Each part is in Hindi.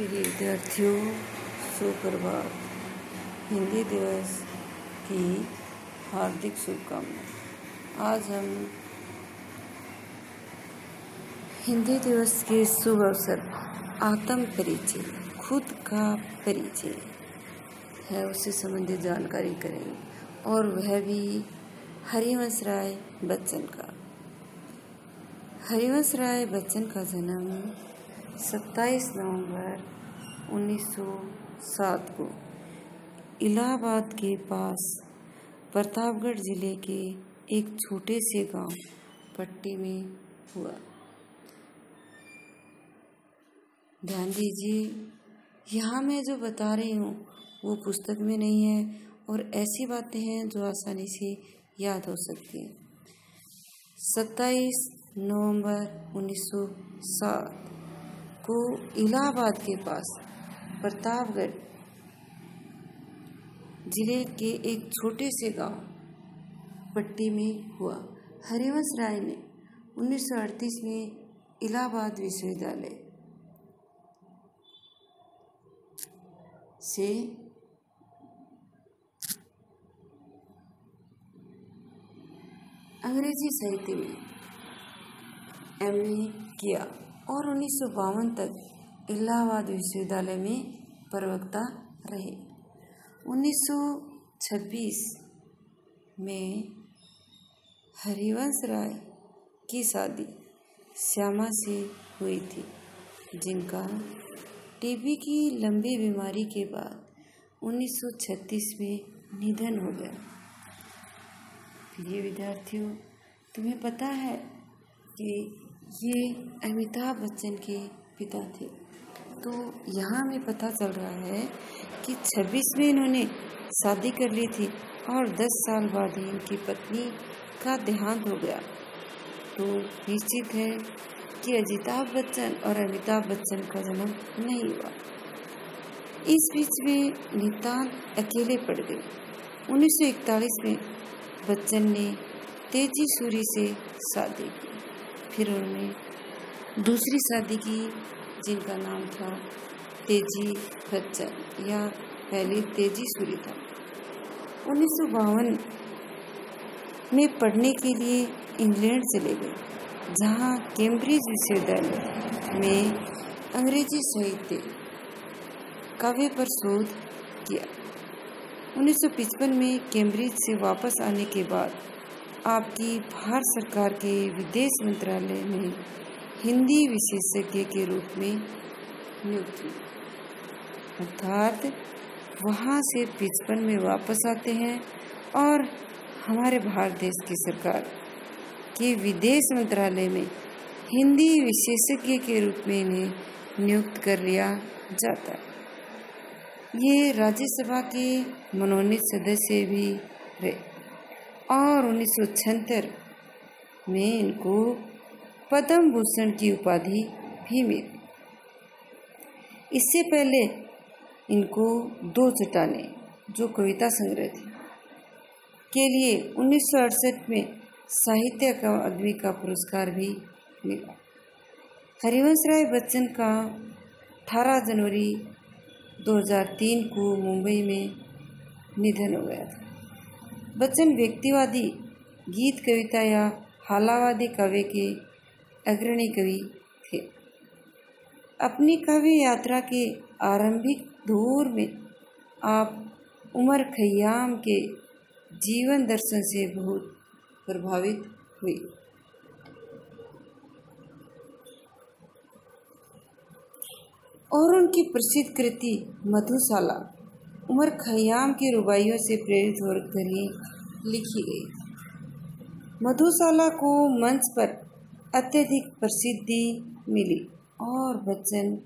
प्रिय विद्यार्थियों, सुप्रभात। हिंदी दिवस की हार्दिक शुभकामनाएँ। आज हम हिंदी दिवस के शुभ अवसर, आत्म परिचय, खुद का परिचय, है, उससे संबंधित जानकारी करेंगे। और वह भी हरिवंश राय बच्चन का। हरिवंश राय बच्चन का जन्म 27 नवंबर 1907 को इलाहाबाद के पास प्रतापगढ़ ज़िले के एक छोटे से गाँव पट्टी में हुआ। ध्यान दीजिए यहाँ मैं जो बता रही हूँ, वो पुस्तक में नहीं है और ऐसी बातें हैं जो आसानी से याद हो सकती हैं। सत्ताईस नवंबर 1907 को इलाहाबाद के पास, प्रतापगढ़ ज़िले के एक छोटे से गाँव पट्टी में हुआ। हरिवंश राय ने 1938 में इलाहाबाद विश्वविद्यालय से अंग्रेज़ी साहित्य में एमए किया। और उन्नीस तक इलाहाबाद विश्वविद्यालय में प्रवक्ता रहे। 1926 में हरिवंश राय की शादी श्यामा से हुई थी, जिनका टीबी की लंबी बीमारी के बाद 1936 में निधन हो गया। प्रिय विद्यार्थियों, तुम्हें पता है कि ये अमिताभ बच्चन के पिता थे। तो यहाँ हमें पता चल रहा है कि 26 में इन्होंने शादी कर ली थी और 10 साल बाद ही इनकी पत्नी का देहांत हो गया। तो निश्चित है कि अजिताभ बच्चन और अमिताभ बच्चन का जन्म नहीं हुआ। इस बीच में नितान्त अकेले पड़ गए 1941 में बच्चन ने तेज़ी सूरी से शादी की। फिर उन्होंने दूसरी शादी की, जिनका नाम था तेज़ी बच्चन या पहले तेज़ी सूरी था। उन्नीस में पढ़ने के लिए इंग्लैंड चले गए, जहाँ कैम्ब्रिज विश्वविद्यालय में अंग्रेज़ी साहित्य काव्य पर शोध किया। 1955 में कैम्ब्रिज से वापस आने के बाद आपकी भारत सरकार के विदेश मंत्रालय में हिंदी विशेषज्ञ के रूप में नियुक्त। नियुक्ति अर्थात, वहाँ से पिचपन में वापस आते हैं और हमारे भारत देश की सरकार के विदेश मंत्रालय में हिंदी विशेषज्ञ के रूप में इन्हें नियुक्त कर लिया जाता है। ये राज्यसभा के मनोनीत सदस्य भी रहे। और उन्नीस में इनको पद्म भूषण की उपाधि भी मिली। इससे पहले इनको दो चट्टाने, जो कविता संग्रह थी। के लिए उन्नीस सौ अड़सठ में साहित्य अकादमी का पुरस्कार भी मिला। हरिवंश राय बच्चन का 18 जनवरी 2003 को मुंबई में निधन हो गया था। बच्चन व्यक्तिवादी, गीत कविता या हालावादी काव्य के अग्रणी कवि थे। अपनी काव्य यात्रा के आरंभिक दौर में आप उमर खयाम के जीवन दर्शन से बहुत प्रभावित हुए और उनकी प्रसिद्ध कृति मधुशाला। उमर खयाम की रुबाइयों से प्रेरित होकर ही लिखी गई। मधुशाला को मंच पर अत्यधिक प्रसिद्धि मिली और बच्चन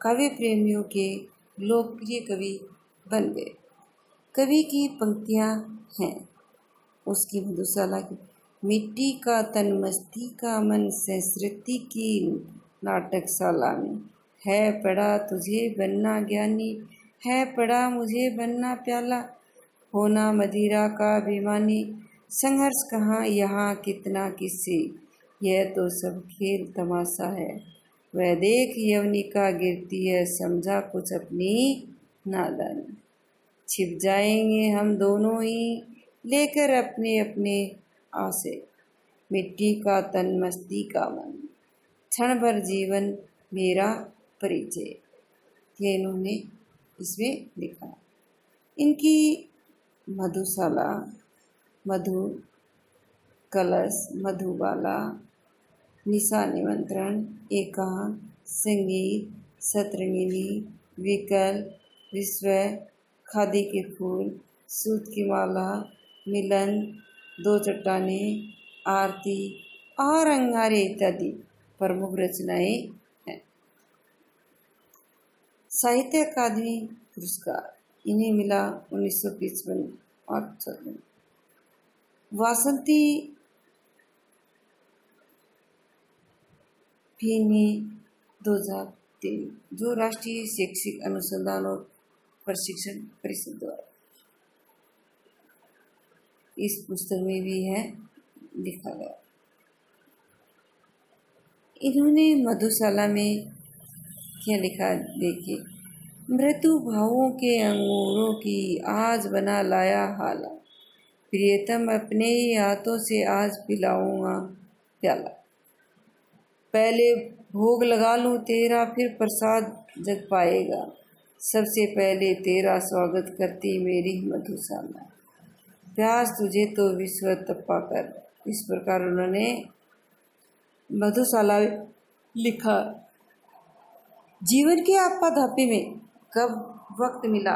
काव्य प्रेमियों के लोकप्रिय कवि बन गए। कवि की पंक्तियाँ हैं। उसकी मधुशाला की मिट्टी का तन, मस्ती का मन संस्कृति की नाटकशाला में है पड़ा तुझे, बनना ज्ञानी है पड़ा मुझे, बनना प्याला। होना मदिरा का अभिमानी। संघर्ष कहाँ, यहाँ कितना किससे यह तो सब खेल तमाशा है। वह देख यवनिका गिरती है, समझा कुछ अपनी नादानी। छिप जाएँगे हम दोनों ही, लेकर अपने अपने आसे मिट्टी का तन, मस्ती का मन। क्षण भर जीवन, मेरा परिचय। ये इन्होंने इसमें लिखा इनकी मधुशाला, मधु कलश, मधुबाला निशा निमंत्रण, एकांत, संगीत, सतरंगिनी, विकल, विश्व, खादी के फूल, सूत की माला, मिलन, दो चट्टाने, आरती और अंगारे इत्यादि प्रमुख रचनाएँ साहित्य अकादमी पुरस्कार। इन्हें मिला उन्नीस सौ पचपन और चौवन वासंती भी ने दो हज़ार तीन जो राष्ट्रीय शैक्षिक अनुसंधान और प्रशिक्षण परिषद द्वारा। इस पुस्तक में भी है, लिखा गया। इन्होंने मधुशाला में क्या लिखा देखिए मृत्यु भावों के अंगूरों की आज बना लाया हाला। प्रियतम, अपने ही हाथों से आज पिलाऊँगा प्याला। पहले भोग लगा लूँ, तेरा फिर प्रसाद जग पाएगा। सबसे पहले तेरा स्वागत करती मेरी मधुशाला। प्यास तुझे तो विश्व तपा कर। इस प्रकार उन्होंने मधुशाला लिखा। जीवन के आपाधापी में कब वक्त मिला?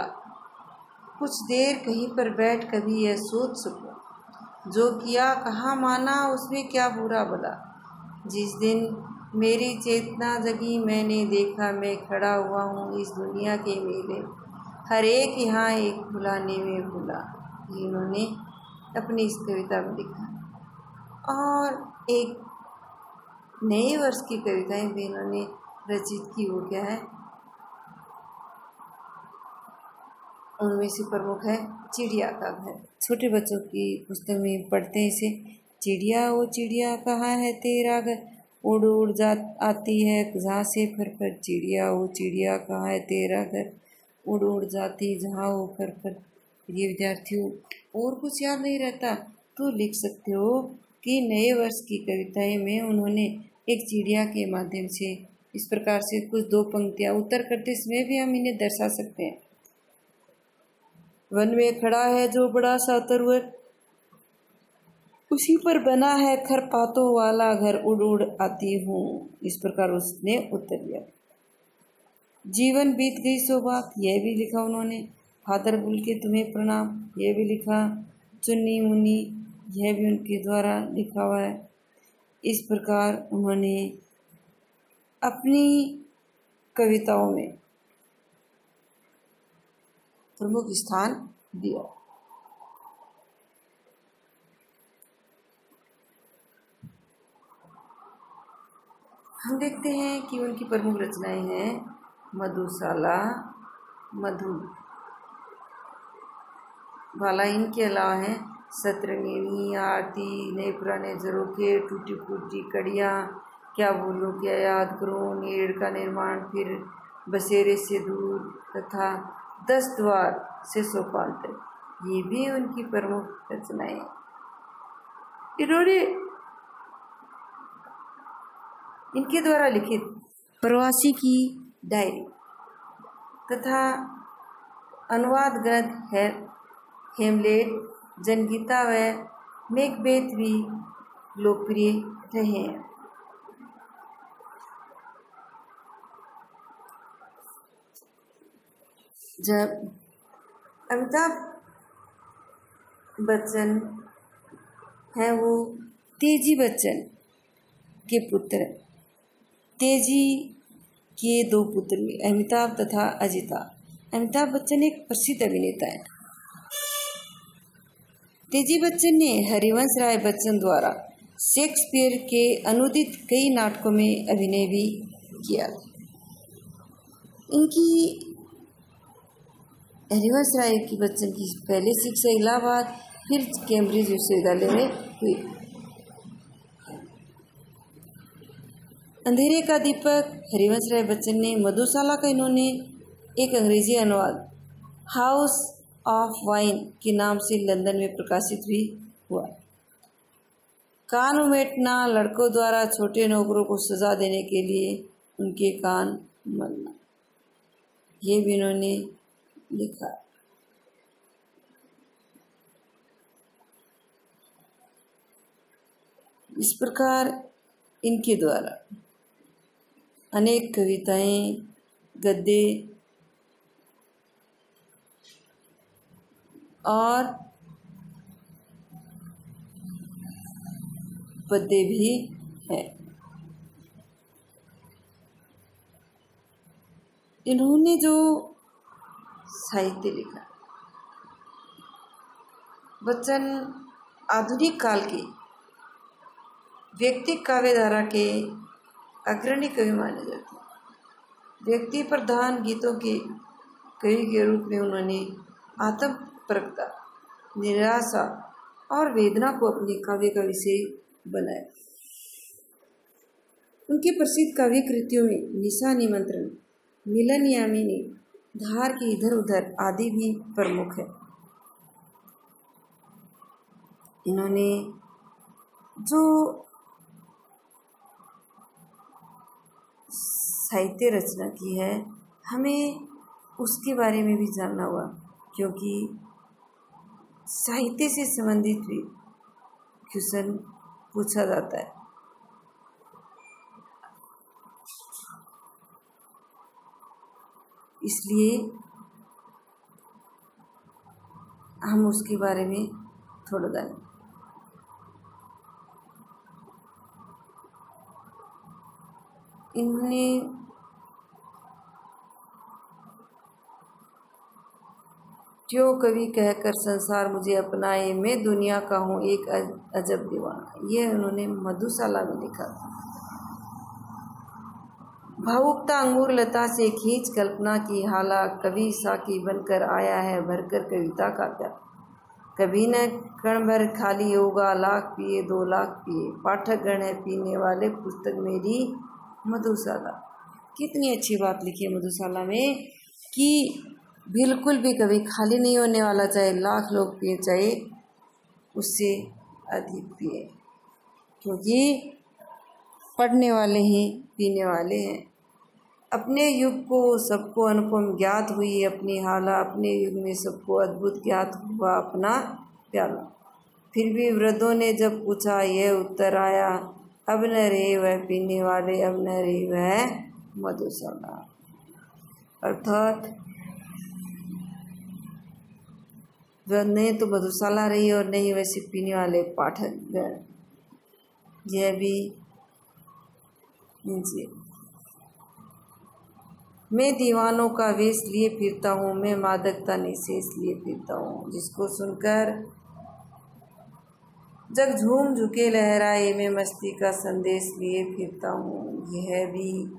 कुछ देर कहीं पर बैठ कभी यह सोच सको जो किया, कहाँ माना, उसमें क्या बुरा भला जिस दिन मेरी चेतना जगी, मैंने देखा मैं खड़ा हुआ हूँ इस दुनिया के मेले। हर एक यहाँ एक बुलाने में भुला इन्होंने अपनी इस कविता में लिखा। और एक नए वर्ष की कविताएँ भी इन्होंने रचित की वो क्या है? उनमें से प्रमुख है चिड़िया का घर। छोटे बच्चों की पुस्तक में पढ़ते हैं इसे, चिड़िया वो चिड़िया, कहाँ है तेरा घर? उड़ उड़ जा, आती है जहाँ से फर फर। चिड़िया वो चिड़िया, कहाँ है तेरा घर? उड़ उड़ जाती जहाँ वो फर फर। ये विद्यार्थियों, और कुछ याद नहीं रहता तो लिख सकते हो कि नए वर्ष की कविताएँ में उन्होंने एक चिड़िया के माध्यम से इस प्रकार से कुछ दो पंक्तियाँ उत्तर करते समय भी हम इन्हें दर्शा सकते हैं। वन में खड़ा है जो बड़ा सा तरवर उसी पर बना है खरपातों वाला घर, उड़ उड़ आती हूँ। इस प्रकार उसने उत्तर दिया। जीवन बीत गई सो बात, यह भी लिखा उन्होंने। फादर बुल के तुम्हें प्रणाम, यह भी लिखा। चुन्नी मुन्नी, यह भी उनके द्वारा लिखा हुआ है। इस प्रकार उन्होंने अपनी कविताओं में प्रमुख स्थान दिया। हम देखते हैं कि उनकी प्रमुख रचनाएँ हैं मधुशाला, मधु। वाला इनके अलावा हैं सतरंगिनी, आरती नए पुराने झरोखे टूटी फूटी कड़ियाँ क्या बोलो, क्या याद करो, नेड़ का निर्माण फिर बसेरे से दूर तथा दस द्वार से सोपान तक ये भी उनकी प्रमुख रचनाएँ इन्होंने इनके द्वारा लिखित प्रवासी की डायरी तथा अनुवाद ग्रंथ है, हेमलेट जनगीता व मेकबेथ भी लोकप्रिय रहे हैं। जब अमिताभ बच्चन हैं, वो तेज़ी बच्चन के पुत्र तेज़ी के दो पुत्र अमिताभ तथा अजिता। अमिताभ बच्चन एक प्रसिद्ध अभिनेता है। तेज़ी बच्चन ने हरिवंश राय बच्चन द्वारा शेक्सपियर के अनुदित कई नाटकों में अभिनय भी किया। इनकी हरिवंश राय की बच्चन की पहली शिक्षा इलाहाबाद, फिर कैम्ब्रिज विश्वविद्यालय में हुई। अंधेरे का दीपक हरिवंश राय बच्चन ने मधुशाला का इन्होंने एक अंग्रेज़ी अनुवाद, हाउस ऑफ़ वाइन के नाम से लंदन में प्रकाशित भी हुआ। कान उमेटना लड़कों द्वारा छोटे नौकरों को सजा देने के लिए उनके कान मरना ये भी इन्होंने लिखा। इस प्रकार इनके द्वारा अनेक कविताएँ गद्य और पद्य भी हैं। इन्होंने जो साहित्य लिखा। बच्चन आधुनिक काल के व्यक्ति काव्यधारा के अग्रणी कवि माने जाते हैं। व्यक्ति प्रधान गीतों के कवि के रूप में उन्होंने आत्म प्रकता निराशा और वेदना को अपने काव्य का विषय बनाया। उनकी प्रसिद्ध काव्य कृतियों में निशा निमंत्रण, मिलन यामिनी धार के इधर उधर आदि भी प्रमुख है। इन्होंने जो साहित्य रचना की है, हमें उसके बारे में भी जानना हुआ, क्योंकि साहित्य से संबंधित भी क्वेश्चन पूछा जाता है। इसलिए हम उसके बारे में थोड़ा जानें इन्होंने जो कवि कहकर संसार मुझे अपनाए, मैं दुनिया का हूँ एक अजब दीवाना। ये उन्होंने मधुशाला में लिखा था। भावुकता अंगूर लता से खींच कल्पना की, हाला कवि साकी बनकर आया है भरकर कविता का प्यार। कभी न कण भर खाली होगा, लाख पिए, दो लाख पिए। पाठक गण है पीने वाले, पुस्तक मेरी मधुशाला। कितनी अच्छी बात लिखी है मधुशाला में कि बिल्कुल भी कभी खाली नहीं होने वाला, चाहे लाख लोग पिए, चाहे उससे अधिक पिए। क्योंकि पढ़ने वाले ही पीने वाले हैं। अपने युग को सबको अनुपम ज्ञात हुई, अपनी हाला, अपने युग में सबको अद्भुत ज्ञात हुआ अपना प्याला फिर भी वृद्धों ने जब पूछा, यह उत्तर आया? अब न रहे वह पीने वाले, अब न रहे वह मधुशाला। अर्थात नहीं तो मधुशाला रही और नहीं वैसे पीने वाले पाठक यह भी मैं दीवानों का वेश लिए फिरता हूँ, मैं मादकता निशेष लिए फिरता हूँ। जिसको सुनकर जग झूम झुके लहराए, मैं मस्ती का संदेश लिए फिरता हूँ। यह भी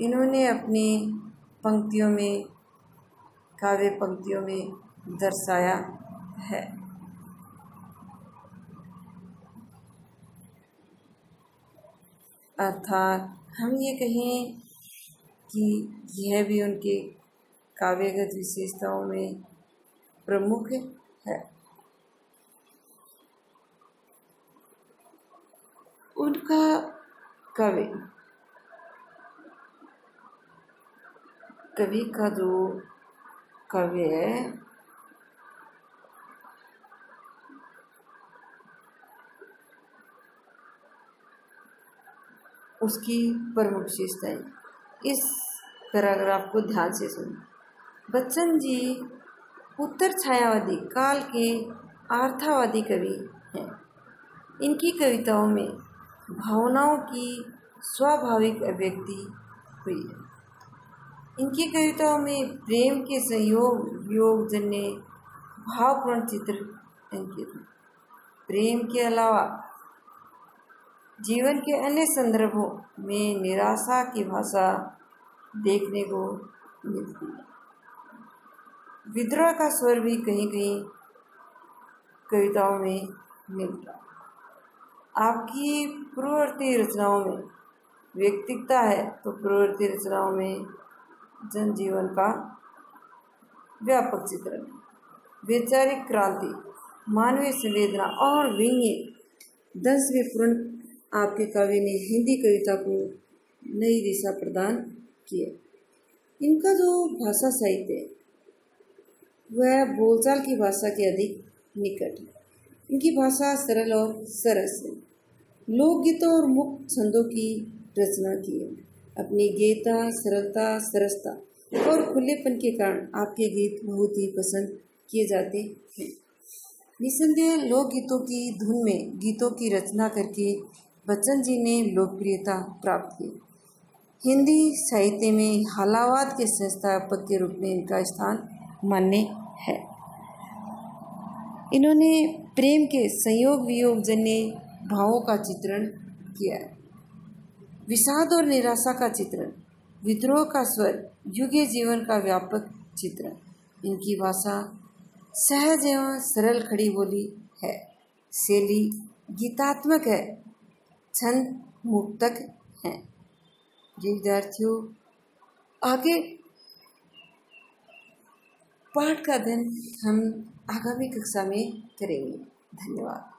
इन्होंने अपनी पंक्तियों में, काव्य पंक्तियों में दर्शाया है। अर्थात हम ये कहें कि यह भी उनके काव्यगत विशेषताओं में प्रमुख है। उनका कवि। कवि का जो काव्य है, उसकी प्रमुख विशेषताएँ इस पैराग्राफ को ध्यान से सुनो। बच्चन जी उत्तर छायावादी, काल के आर्थावादी कवि हैं। इनकी कविताओं में भावनाओं की स्वाभाविक अभिव्यक्ति हुई है। इनकी कविताओं में प्रेम के संयोग योग जन्य भावपूर्ण चित्र अंकित प्रेम के अलावा जीवन के अन्य संदर्भों में निराशा की भाषा देखने को मिलती है। विद्रोह का स्वर भी कहीं कहीं कविताओं में मिलता आपकी पूर्ववर्ती रचनाओं में व्यक्तिकता है तो प्रवृत्ति रचनाओं में जनजीवन का व्यापक चित्रण वैचारिक क्रांति, मानवीय संवेदना और विंग दसवें पूर्ण आपके कवि ने हिंदी कविता को नई दिशा प्रदान किया। इनका जो भाषा साहित्य है, वह बोलचाल की भाषा के अधिक निकट है। इनकी भाषा सरल और सरस है। लोकगीतों और मुक्त छंदों की रचना की है। अपनी गीता, सरलता, सरसता और खुलेपन के कारण आपके गीत बहुत ही पसंद किए जाते हैं। निसंदेह लोकगीतों की धुन में गीतों की रचना करके बच्चन जी ने लोकप्रियता प्राप्त की। हिंदी साहित्य में हालावाद के संस्थापक के रूप में इनका स्थान मान्य है। इन्होंने प्रेम के संयोग वियोग जन्य भावों का चित्रण किया है। विषाद और निराशा का चित्रण, विद्रोह का स्वर, युगे जीवन का व्यापक चित्रण, इनकी भाषा सहज एवं सरल खड़ी बोली है। शैली गीतात्मक है। छंद मुक्तक हैं। विद्यार्थियों आगे पाठ का दिन हम आगामी कक्षा में करेंगे। धन्यवाद।